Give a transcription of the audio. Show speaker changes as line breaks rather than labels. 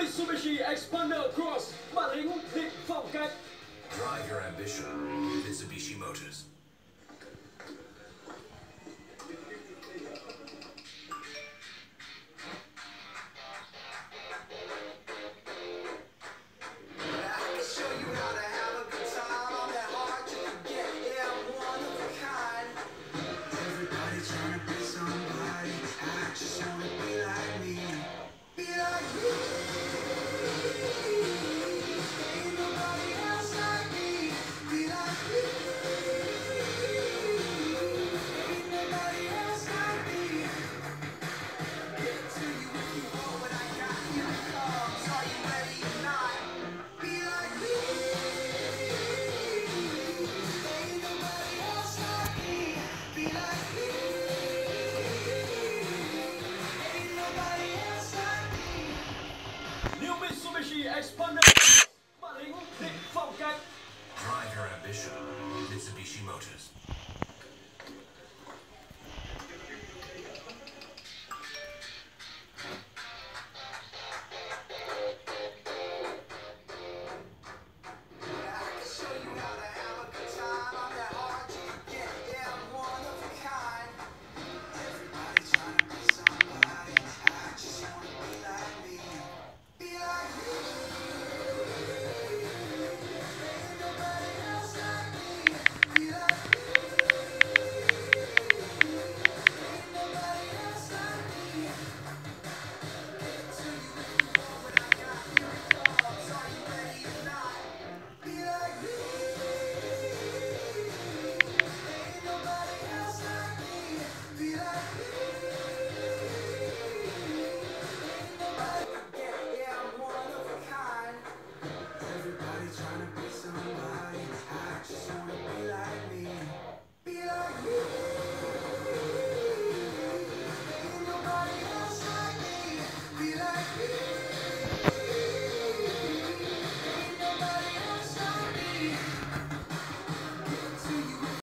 Mitsubishi Expander Cross, mà Dick, định.
Drive your ambition, Mitsubishi Motors.
Drive your
ambition, Mitsubishi Motors.